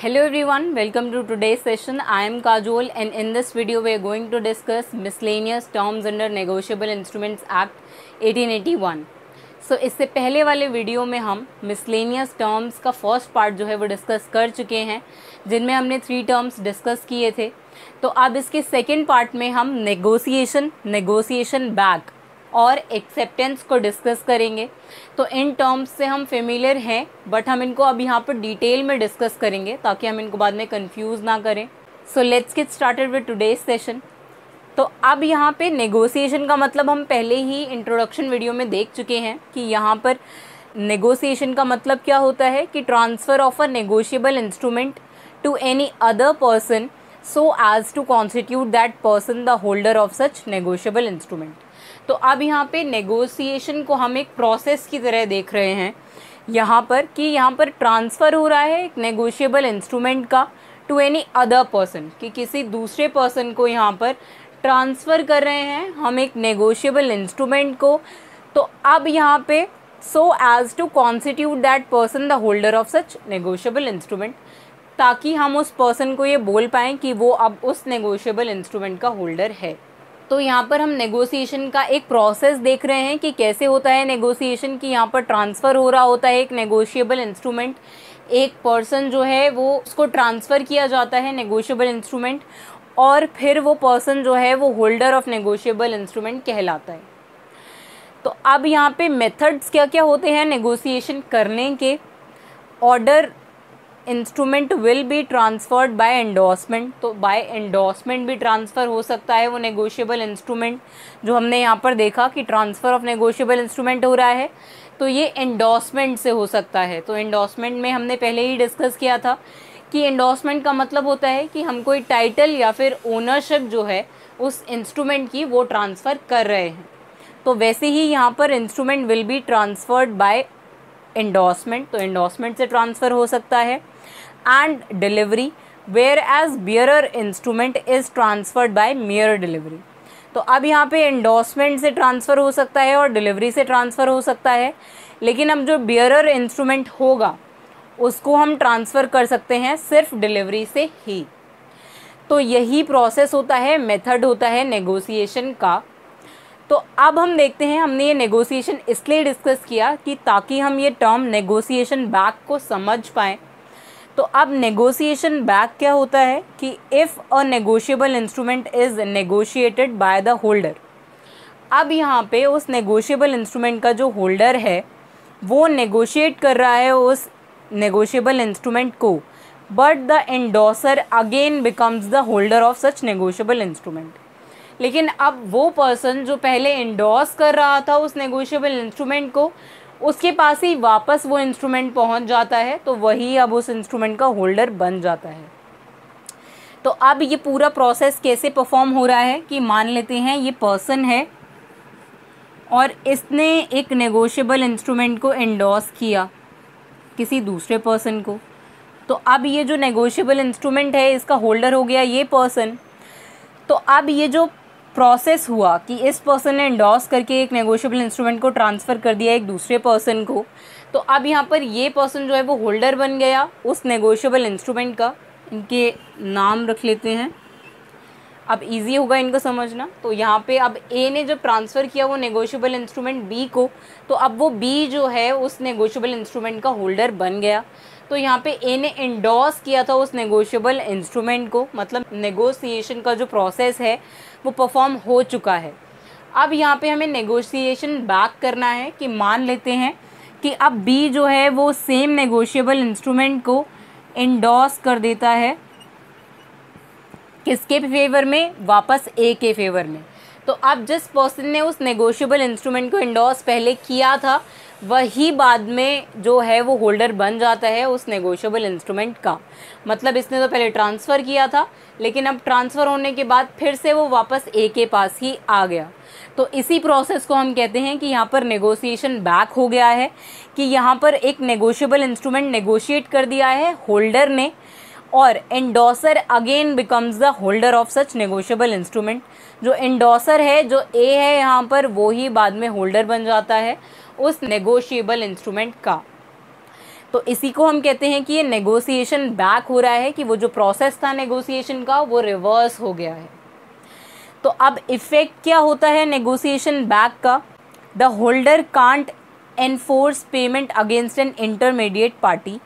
Hello everyone, welcome to today's session. I am Kajol and in this video we are going to discuss miscellaneous terms under Negotiable Instruments Act 1881. So so, इससे पहले वाले video में हम miscellaneous terms का first part जो है वो discuss कर चुके हैं जिनमें हमने थ्री टर्म्स डिस्कस किए थे तो अब इसके सेकेंड पार्ट में हम नेगोशिएशन नेगोशिएशन बैक और एक्सेप्टेंस को डिस्कस करेंगे। तो इन टर्म्स से हम फेमिलियर हैं बट हम इनको अब यहाँ पर डिटेल में डिस्कस करेंगे, ताकि हम इनको बाद में कंफ्यूज ना करें। So let's get started with today's session तो अब यहाँ पे नेगोशिएशन का मतलब हम पहले ही इंट्रोडक्शन वीडियो में देख चुके हैं कि यहाँ पर नेगोशिएशन का मतलब क्या होता है कि transfer of a negotiable instrument to any other person so as to constitute that person the holder of such negotiable instrument तो अब यहाँ पे नेगोशिएशन को हम एक प्रोसेस की तरह देख रहे हैं। यहाँ पर कि यहाँ पर ट्रांसफ़र हो रहा है एक नेगोशिएबल इंस्ट्रूमेंट का टू एनी अदर पर्सन कि किसी दूसरे पर्सन को यहाँ पर ट्रांसफ़र कर रहे हैं हम एक नेगोशिएबल इंस्ट्रूमेंट को। तो अब यहाँ पे so as to constitute that person the holder of such negotiable instrument ताकि हम उस पर्सन को ये बोल पाएँ कि वो अब उस नेगोशिएबल इंस्ट्रूमेंट का होल्डर है। तो यहाँ पर हम नेगोशिएशन का एक प्रोसेस देख रहे हैं कि कैसे होता है नेगोशिएशन की यहाँ पर ट्रांसफ़र हो रहा होता है एक नेगोशिएबल इंस्ट्रूमेंट एक पर्सन जो है वो उसको ट्रांसफ़र किया जाता है नेगोशिएबल इंस्ट्रूमेंट और फिर वो पर्सन जो है वो होल्डर ऑफ़ नेगोशिएबल इंस्ट्रूमेंट कहलाता है। तो अब यहाँ पे मेथड्स क्या क्या होते हैं नेगोशिएशन करने के? Order instrument will be transferred by endorsement तो बाय एंडोर्समेंट भी ट्रांसफ़र हो सकता है वो नेगोशिएबल इंस्ट्रूमेंट जो हमने यहाँ पर देखा कि ट्रांसफ़र ऑफ़ नेगोशिएबल इंस्ट्रूमेंट हो रहा है। तो ये एंडोर्समेंट से हो सकता है। तो एंडोर्समेंट में हमने पहले ही डिस्कस किया था कि एंडोर्समेंट का मतलब होता है कि हम कोई टाइटल या फिर ओनरशिप जो है उस इंस्ट्रूमेंट की वो ट्रांसफ़र कर रहे हैं। तो वैसे ही यहाँ पर instrument will be transferred by endorsement तो एंडोर्समेंट से ट्रांसफ़र हो सकता है। Delivery where as bearer instrument is transferred by mere delivery तो अब यहाँ पे एंडोर्समेंट से ट्रांसफ़र हो सकता है और डिलीवरी से ट्रांसफ़र हो सकता है, लेकिन अब जो बियरर इंस्ट्रूमेंट होगा, उसको हम ट्रांसफ़र कर सकते हैं सिर्फ़ डिलीवरी से ही। तो यही प्रोसेस होता है मेथड होता है नेगोशिएशन का। तो अब हम देखते हैं, हमने ये नेगोशिएशन इसलिए डिस्कस किया कि ताकि हम ये टर्म नेगोशिएशन बैक को समझ पाएँ। तो अब नेगोशिएशन बैक क्या होता है कि if a negotiable instrument is negotiated by the holder अब यहाँ पे उस नेगोशिएबल इंस्ट्रूमेंट का जो होल्डर है, वो नेगोशिएट कर रहा है उस नेगोशिएबल इंस्ट्रूमेंट को but the endorser again becomes the holder of such negotiable instrument लेकिन अब वो पर्सन जो पहले इंडोस कर रहा था उस नेगोशिएबल इंस्ट्रूमेंट को उसके पास ही वापस वो इंस्ट्रूमेंट पहुँच जाता है तो वही अब उस इंस्ट्रूमेंट का होल्डर बन जाता है। तो अब ये पूरा प्रोसेस कैसे परफॉर्म हो रहा है कि मान लेते हैं ये पर्सन है और इसने एक नेगोशिएबल इंस्ट्रूमेंट को एंडोर्स किया किसी दूसरे पर्सन को। तो अब ये जो नेगोशिएबल इंस्ट्रूमेंट है, इसका होल्डर हो गया ये पर्सन तो अब ये जो प्रोसेस हुआ कि इस पर्सन ने इंडोर्स करके एक नेगोशिएबल इंस्ट्रूमेंट को ट्रांसफ़र कर दिया एक दूसरे पर्सन को। तो अब यहाँ पर ये पर्सन जो है वो होल्डर बन गया उस नेगोशिएबल इंस्ट्रूमेंट का। इनके नाम रख लेते हैं। अब इजी होगा इनको समझना। तो यहाँ पे अब ए ने जब ट्रांसफ़र किया वो नेगोशिएबल इंस्ट्रूमेंट बी को तो अब वो बी जो है उस नेगोशिएबल इंस्ट्रूमेंट का होल्डर बन गया। तो यहाँ पे ए ने इंडोर्स किया था उस नेगोशिएबल इंस्ट्रूमेंट को। मतलब नेगोशिएशन का जो प्रोसेस है, वो परफॉर्म हो चुका है। अब यहाँ पे हमें नेगोशिएशन बैक करना है कि मान लेते हैं कि अब बी जो है, वो सेम नेगोशिएबल इंस्ट्रूमेंट को इंडोर्स कर देता है। किसके फेवर में? वापस ए के फेवर में। तो अब जिस पर्सन ने उस नेगोशिएबल इंस्ट्रूमेंट को इंडोर्स पहले किया था वही बाद में जो है वो होल्डर बन जाता है उस नेगोशिएबल इंस्ट्रूमेंट का। मतलब इसने तो पहले ट्रांसफ़र किया था, लेकिन अब ट्रांसफ़र होने के बाद फिर से वो वापस ए के पास ही आ गया। तो इसी प्रोसेस को हम कहते हैं कि यहाँ पर नेगोशिएशन बैक हो गया है, कि यहाँ पर एक नेगोशिएबल इंस्ट्रूमेंट नेगोशिएट कर दिया है होल्डर ने, और endorser again becomes the holder of such negotiable instrument जो एंडोसर है, जो ए है, यहाँ पर वो ही बाद में होल्डर बन जाता है उस नेगोशिएबल इंस्ट्रूमेंट का। तो इसी को हम कहते हैं कि ये नेगोशिएशन बैक हो रहा है कि वो जो प्रोसेस था नेगोशिएशन का, वो रिवर्स हो गया है। तो अब इफ़ेक्ट क्या होता है नेगोशिएशन बैक का? The holder can't enforce payment against an intermediate party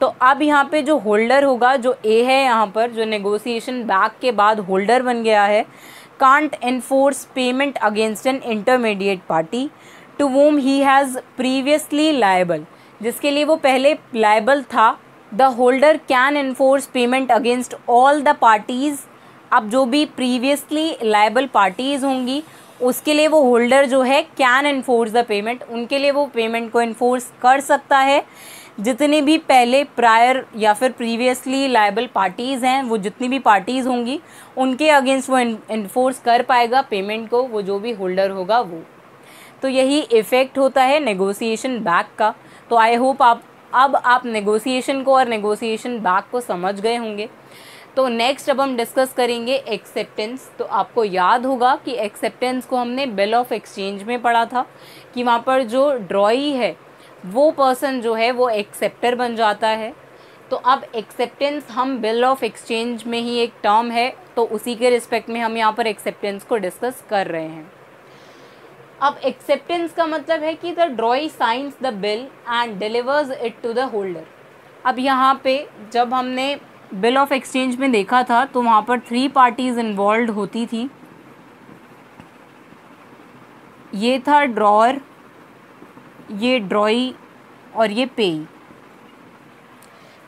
तो अब यहाँ पे जो होल्डर होगा, जो ए है यहाँ पर, जो नेगोशिएशन बैक के बाद होल्डर बन गया है can't enforce payment against an intermediate party to whom he has previously liable जिसके लिए वो पहले लाइबल था. The holder can enforce payment against all the parties अब जो भी प्रीवियसली लाइबल पार्टीज़ होंगी, उसके लिए वो होल्डर जो है कैन इन्फोर्स द पेमेंट उनके लिए वो पेमेंट को इन्फोर्स कर सकता है. जितने भी पहले प्रायर या फिर प्रीवियसली लाइबल पार्टीज़ हैं, वो जितनी भी पार्टीज़ होंगी, उनके अगेंस्ट वो इन्फोर्स कर पाएगा पेमेंट को. वो जो भी होल्डर होगा, वो। तो यही इफ़ेक्ट होता है नेगोशिएशन बैक का। तो आई होप आप, अब आप नेगोशिएशन को और नेगोशिएशन बैक को समझ गए होंगे। तो नेक्स्ट अब हम डिस्कस करेंगे एक्सेप्टेंस तो आपको याद होगा कि एक्सेप्टेंस को हमने बिल ऑफ़ एक्सचेंज में पढ़ा था कि वहाँ पर जो ड्रॉई है, वो पर्सन जो है, वो एक्सेप्टर बन जाता है। तो अब एक्सेप्टेंस हम बिल ऑफ़ एक्सचेंज में ही एक टर्म है तो उसी के रिस्पेक्ट में हम यहाँ पर एक्सेप्टेंस को डिस्कस कर रहे हैं। अब एक्सेप्टेंस का मतलब है कि the drawee signs the bill and delivers it to the holder अब यहाँ पे जब हमने बिल ऑफ़ एक्सचेंज में देखा था तो वहाँ पर थ्री पार्टीज़ इन्वॉल्व होती थी। ये था ड्रॉर ये ड्रॉई और ये पेई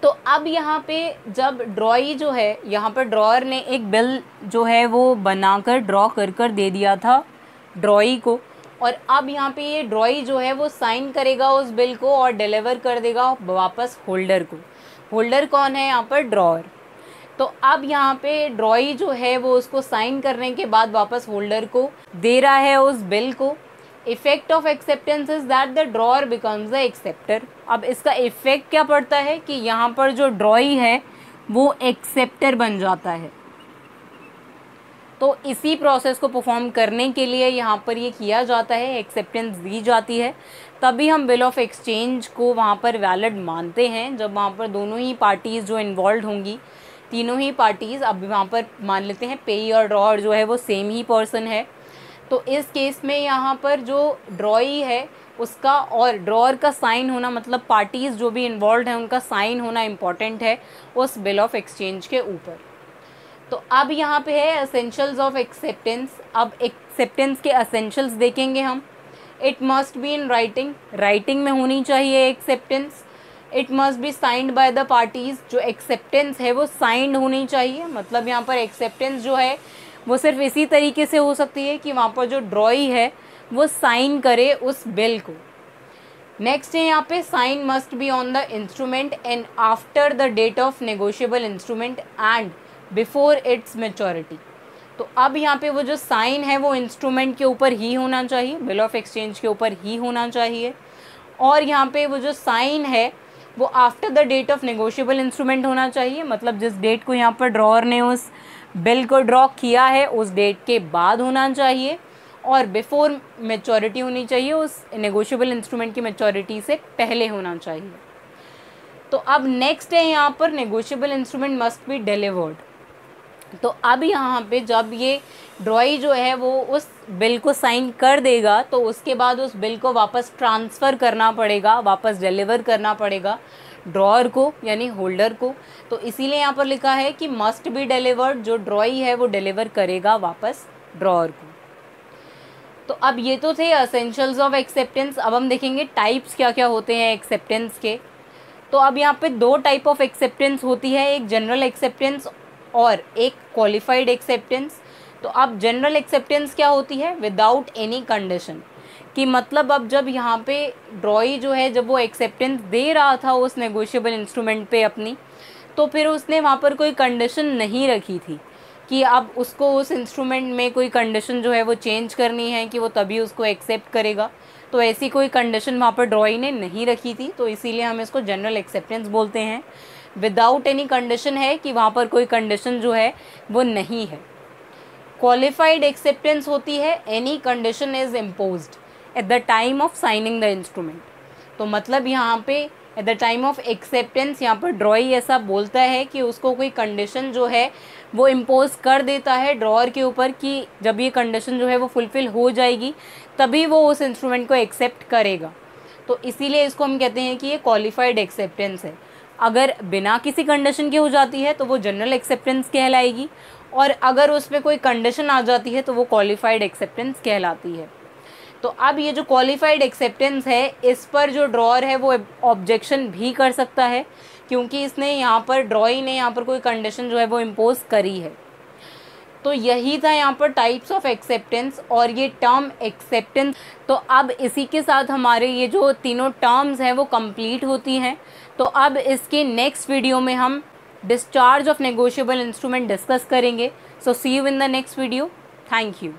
तो अब यहाँ पे जब ड्रॉई जो है, यहाँ पर ड्रॉर ने एक बिल जो है वो बनाकर ड्रॉ कर कर दे दिया था ड्रॉई को। और अब यहाँ पे ये ड्रॉई जो है वो साइन करेगा उस बिल को और डिलीवर कर देगा वापस होल्डर को। होल्डर कौन है यहाँ पर? ड्रॉर तो अब यहाँ पे ड्रॉई जो है वो उसको साइन करने के बाद वापस होल्डर को दे रहा है उस बिल को। Effect of acceptance is that the drawer becomes the acceptor अब इसका इफ़ेक्ट क्या पड़ता है कि यहाँ पर जो ड्रॉई है वो एक्सेप्टर बन जाता है। तो इसी प्रोसेस को परफॉर्म करने के लिए यहाँ पर ये किया जाता है एक्सेप्टेंस दी जाती है। तभी हम बिल ऑफ़ एक्सचेंज को वहाँ पर वैलिड मानते हैं, जब वहाँ पर दोनों ही पार्टीज़ जो इन्वॉल्व होंगी, तीनों ही पार्टीज़ अब वहाँ पर मान लेते हैं पे और ड्रॉर जो है वो सेम ही पर्सन है। तो इस केस में यहाँ पर जो ड्रॉई है, उसका और ड्रॉर का साइन होना मतलब पार्टीज़ जो भी इन्वॉल्व हैं, उनका साइन होना इंपॉर्टेंट है उस बिल ऑफ़ एक्सचेंज के ऊपर। तो अब यहाँ पे है असेंशल्स ऑफ़ एक्सेप्टेंस अब एक्सेप्टेंस के असेंशल्स देखेंगे हम. It must be in writing writing में होनी चाहिए acceptance it must be signed by the parties जो एक्सेप्टेंस है वो साइंड होनी चाहिए. मतलब यहाँ पर एक्सेप्टेंस जो है, वो सिर्फ़ इसी तरीके से हो सकती है कि वहाँ पर जो ड्रॉई है, वो साइन करे उस बिल को. नेक्स्ट है यहाँ पे sign must be on the instrument and after the date of negotiable instrument and before its maturity तो अब यहाँ पे वो जो साइन है, वो इंस्ट्रूमेंट के ऊपर ही होना चाहिए बिल ऑफ़ एक्सचेंज के ऊपर ही होना चाहिए। और यहाँ पे वो जो साइन है, वो after the date of negotiable instrument होना चाहिए। मतलब जिस डेट को यहाँ पर ड्रॉर ने उस बिल को ड्रॉ किया है, उस डेट के बाद होना चाहिए। और बिफोर मेचोरिटी होनी चाहिए, उस नेगोशिएबल इंस्ट्रूमेंट की मेचोरिटी से पहले होना चाहिए। तो अब नेक्स्ट है यहाँ पर negotiable instrument must be delivered तो अब यहाँ पे जब ये ड्रॉई जो है वो उस बिल को साइन कर देगा तो उसके बाद उस बिल को वापस ट्रांसफ़र करना पड़ेगा, वापस डिलीवर करना पड़ेगा ड्रॉर को, यानी होल्डर को। तो इसीलिए यहाँ पर लिखा है कि मस्ट बी डिलीवर्ड जो ड्रॉई है वो डिलीवर करेगा वापस ड्रॉर को। तो अब ये तो थे असेंशल्स ऑफ़ एक्सेप्टेंस अब हम देखेंगे टाइप्स क्या क्या होते हैं एक्सेप्टेंस के। तो अब यहाँ पे दो टाइप ऑफ़ एक्सेप्टेंस होती है, एक जनरल एक्सेप्टेंस और एक क्वालिफाइड एक्सेप्टेंस तो अब जनरल एक्सेप्टेंस क्या होती है? विदाउट एनी कंडीशन कि मतलब अब जब यहाँ पे ड्रॉई जो है, जब वो एक्सेप्टेंस दे रहा था उस नेगोशिएबल इंस्ट्रूमेंट पे अपनी तो फिर उसने वहाँ पर कोई कंडीशन नहीं रखी थी। कि अब उसको उस इंस्ट्रूमेंट में कोई कंडीशन जो है, वो चेंज करनी है कि वो तभी उसको एक्सेप्ट करेगा। तो ऐसी कोई कंडीशन वहाँ पर ड्रॉई ने नहीं रखी थी तो इसीलिए हम इसको जनरल एक्सेप्टेंस बोलते हैं। विदाउट एनी कंडीशन है कि वहाँ पर कोई कंडीशन जो है, वो नहीं है। क्वालिफाइड एक्सेप्टेंस होती है any condition is impose at the time of signing the instrument तो मतलब यहाँ पे at the time of acceptance यहाँ पर ड्रॉई ऐसा बोलता है कि उसको कोई कंडीशन जो है, वो इम्पोज कर देता है ड्रॉअर के ऊपर कि जब ये कंडीशन जो है, वो फुलफ़िल हो जाएगी, तभी वो उस इंस्ट्रूमेंट को एक्सेप्ट करेगा। तो इसीलिए इसको हम कहते हैं कि ये क्वालिफाइड एक्सेप्टेंस है। अगर बिना किसी कंडीशन के हो जाती है तो वो जनरल एक्सेप्टेंस कहलाएगी और अगर उसमें कोई कंडीशन आ जाती है तो वो क्वालिफाइड एक्सेप्टेंस कहलाती है। तो अब ये जो क्वालिफाइड एक्सेप्टेंस है, इस पर जो ड्रॉअर है, वो ऑब्जेक्शन भी कर सकता है, क्योंकि इसने यहाँ पर ड्रॉई ने यहाँ पर कोई कंडीशन जो है, वो इम्पोज करी है। तो यही था यहाँ पर टाइप्स ऑफ़ एक्सेप्टेंस और ये टर्म एक्सेप्टेंस तो अब इसी के साथ हमारे ये जो तीनों टर्म्स हैं, वो कंप्लीट होती हैं। तो अब इसके नेक्स्ट वीडियो में हम discharge of negotiable instrument discuss करेंगे। So see you in the next video thank you